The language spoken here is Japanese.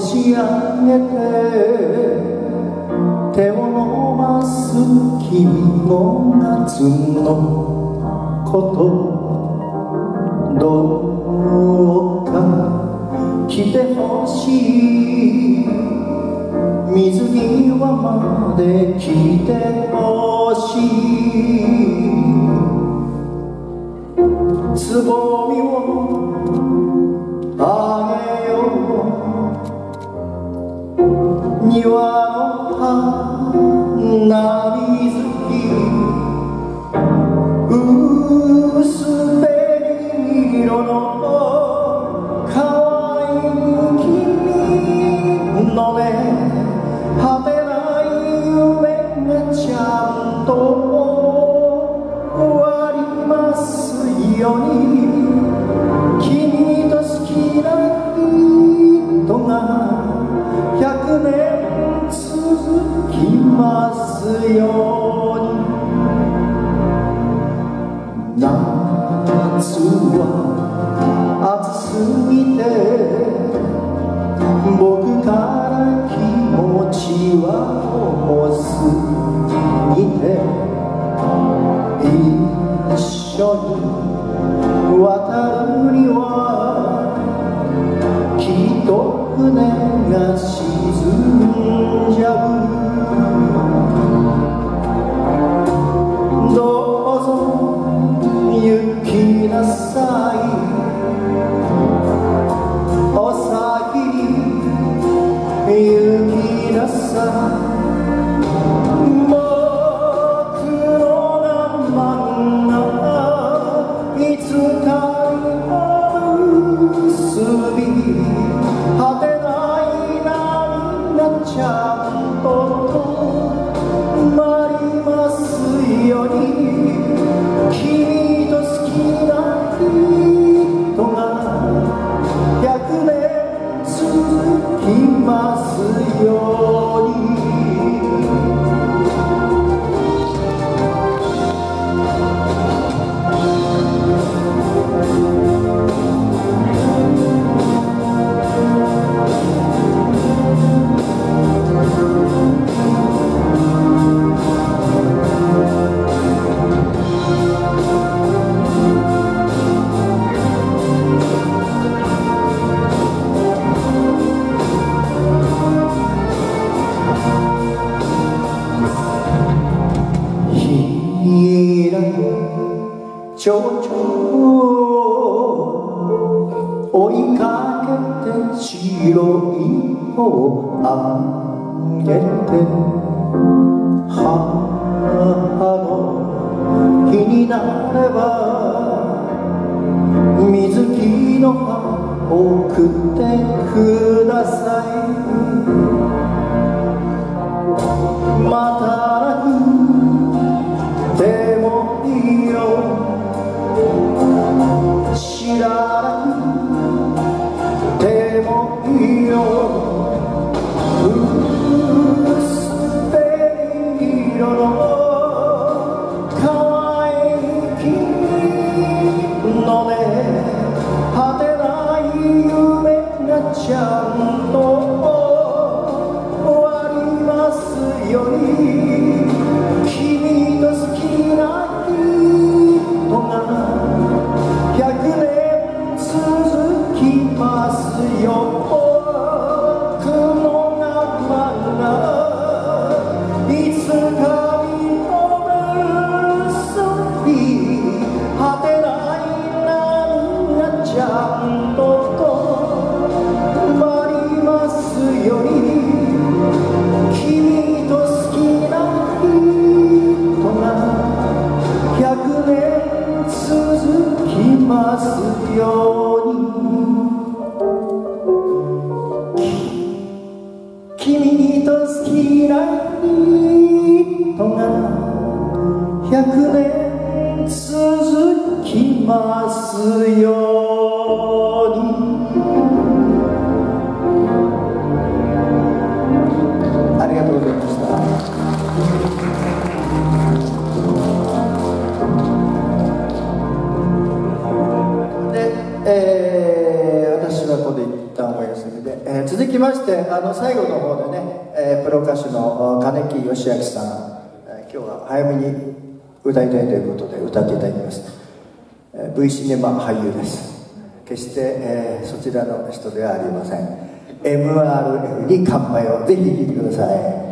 し上げて手を伸ばす君の夏のことどうか来てほしい水際まで来てほしいつぼみを君のね果てない夢がちゃんと終わりますように君と好きな人が百年続きますように夏は暑すぎて僕から気持ちは重すぎて一緒に渡るにはきっと船ちょちょ追いかけて白い方をあげて母の日になれば水木の葉送ってくださいま好きな人が100年続きますように。ありがとうございました。え、続きましてあの最後の方でね、えープロ歌手の金木義明さん、えー今日は早めに歌いたいということで歌っていただきます、えー V シネマ俳優です。決して、えーそちらの人ではありません。MRF に乾杯をぜひ聴いてください。